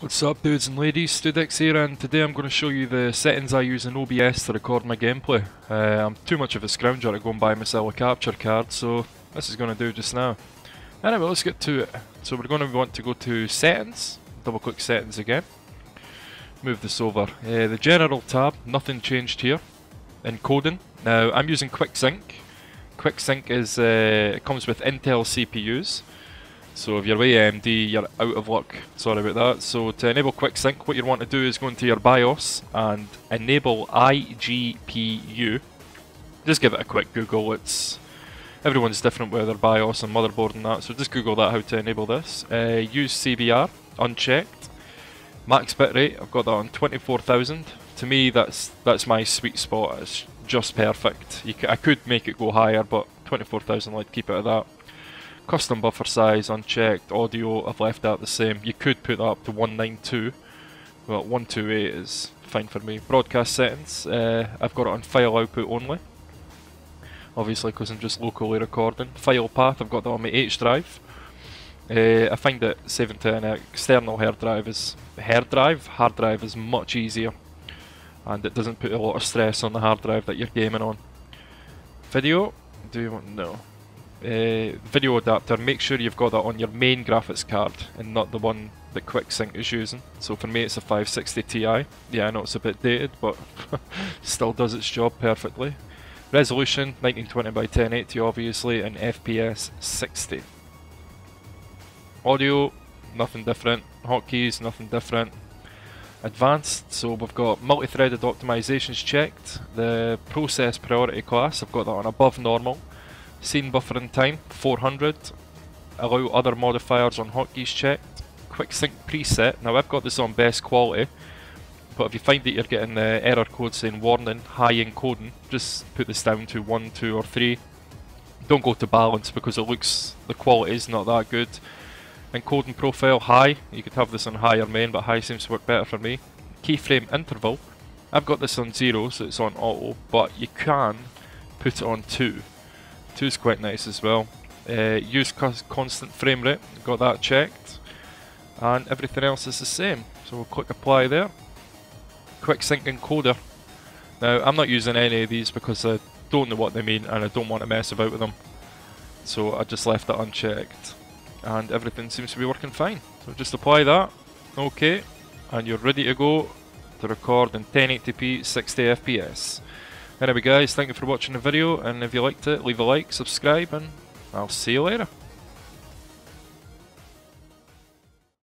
What's up dudes and ladies, Studix here and today I'm going to show you the settings I use in OBS to record my gameplay. Uh, I'm too much of a scrounger to go and buy myself a capture card so this is going to do just now. Anyway, let's get to it. So we're going to want to go to settings, double click settings again, move this over. Uh, the general tab, nothing changed here. Encoding, now I'm using QuickSync. QuickSync is, uh, it comes with Intel CPUs. So if you're way AMD, you're out of luck. Sorry about that. So to enable Quick Sync, what you want to do is go into your BIOS and enable iGPU. Just give it a quick Google. It's everyone's different with their BIOS and motherboard and that. So just Google that how to enable this. Uh, use CBR unchecked. Max bitrate, I've got that on 24,000. To me, that's that's my sweet spot. It's just perfect. I could make it go higher, but 24,000, I'd keep it at that. Custom buffer size unchecked, audio I've left that the same. You could put that up to 192, but 128 is fine for me. Broadcast settings, uh, I've got it on file output only. Obviously because I'm just locally recording. File path, I've got that on my H drive. Uh, I find that saving to an external hard drive is hard drive, hard drive is much easier and it doesn't put a lot of stress on the hard drive that you're gaming on. Video, do you want no uh, video adapter, make sure you've got that on your main graphics card and not the one that QuickSync is using. So for me it's a 560 Ti. Yeah, I know it's a bit dated, but still does its job perfectly. Resolution 1920 by 1080 obviously, and FPS 60. Audio, nothing different. Hotkeys, nothing different. Advanced, so we've got multi-threaded optimizations checked. The process priority class, I've got that on above normal. Scene buffering time, 400. Allow other modifiers on hotkeys checked. Quick sync preset, now I've got this on best quality, but if you find that you're getting the error code saying warning, high encoding, just put this down to 1, 2 or 3. Don't go to balance because it looks, the quality is not that good. Encoding profile high, you could have this on higher main, but high seems to work better for me. Keyframe interval, I've got this on 0, so it's on auto, but you can put it on 2. 2 is quite nice as well. Uh, use constant frame rate, got that checked. And everything else is the same. So we'll click apply there. Quick sync encoder. Now I'm not using any of these because I don't know what they mean and I don't want to mess about with them. So I just left that unchecked. And everything seems to be working fine. So just apply that. Okay. And you're ready to go to record in 1080p 60 FPS. Anyway guys, thank you for watching the video, and if you liked it, leave a like, subscribe, and I'll see you later.